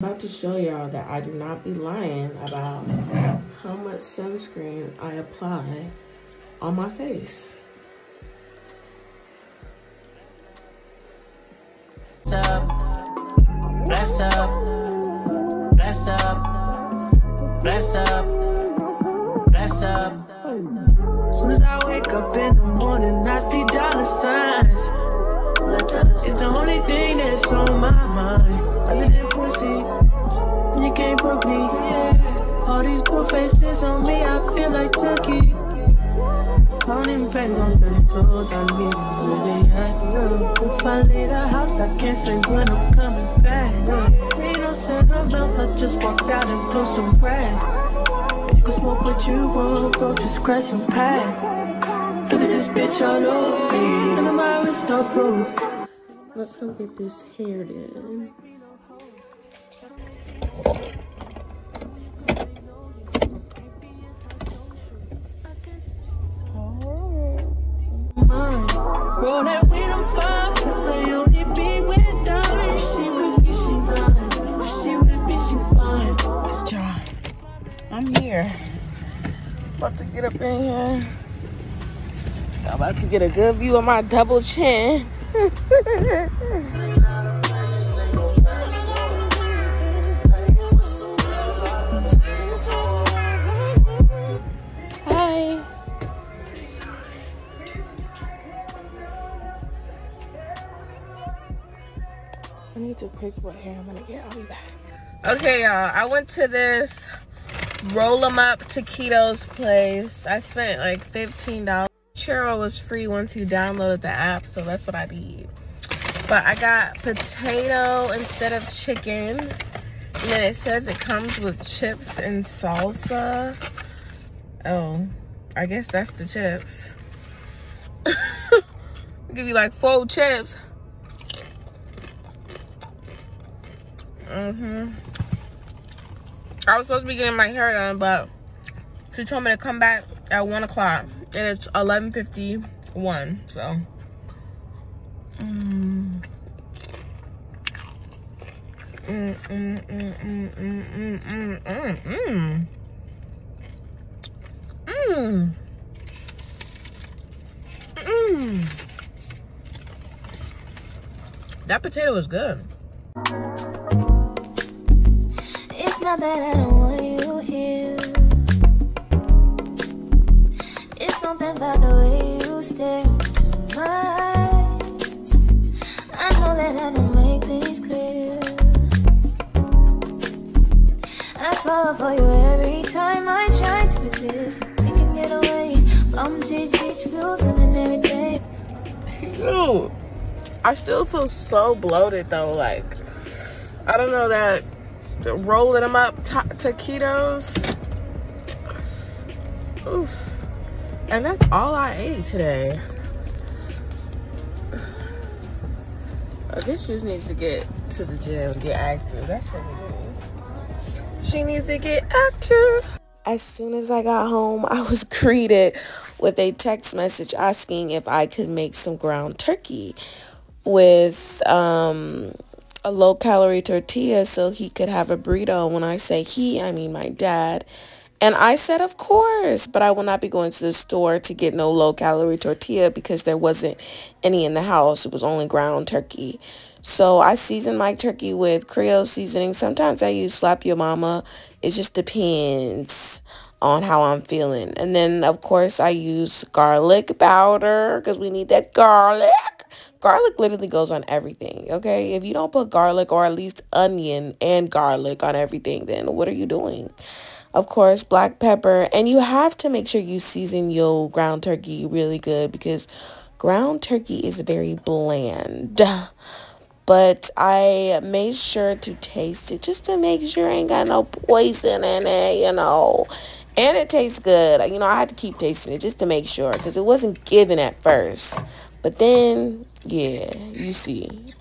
about to show y'all that I do not be lying about how much sunscreen I apply on my face. Bless up, bless up, bless up, bless up, bless up. As Soon as I wake up in the morning, I see dollar signs. It's the only thing that's on my mind. Faces on me, I feel like don't even pay no dirty clothes, I where they at. Yeah. If I leave the house, I can't say when I'm coming back. Ain't no sentiments, I just walk out and blow some grass. You can smoke what you want, bro, just crash some pack. Look at this bitch all over me. Look at my wrist all froze. Let's go get this hair done. Here. About to get up in here. I'm about to get a good view of my double chin. Hi. I need to pick what hair I'm gonna get. I'll be back. Okay, y'all. I went to this roll 'em up taquitos place. I spent like $15. Churro was free once you downloaded the app, so that's what I did. But I got potato instead of chicken. And then it says it comes with chips and salsa. Oh, I guess that's the chips. Give you like four chips. Mm-hmm. I was supposed to be getting my hair done, but she told me to come back at 1 o'clock. And it's 11.51, so. Mmm. Mmm. That potato is good. Not that I don't want you here. It's something about the way you stare into my eyes. I know that I don't make things clear. I fall for you every time I try to resist. We can get away. Beach and. Ew. I still feel so bloated though. Like, I don't know that rolling them up ta taquitos. Oof. And that's all I ate today. I guess just needs to get to the gym get active. That's what it is. She needs to get active. As soon as I got home, I was greeted with a text message asking if I could make some ground turkey with um, a low calorie tortilla so he could have a burrito. When I say he, I mean my dad. And I said, of course, but I will not be going to the store to get no low calorie tortilla because there wasn't any in the house. It was only ground turkey. So I seasoned my turkey with Creole seasoning. Sometimes I use Slap Your Mama. It just depends on how I'm feeling. And then, of course, I use garlic powder because we need that garlic. Garlic literally goes on everything, okay? If you don't put garlic or at least onion and garlic on everything, then what are you doing? Of course, black pepper. And you have to make sure you season your ground turkey really good because ground turkey is very bland. But I made sure to taste it just to make sure I ain't got no poison in it, you know. And it tastes good. You know, I had to keep tasting it just to make sure because it wasn't given at first. But then, yeah, you see.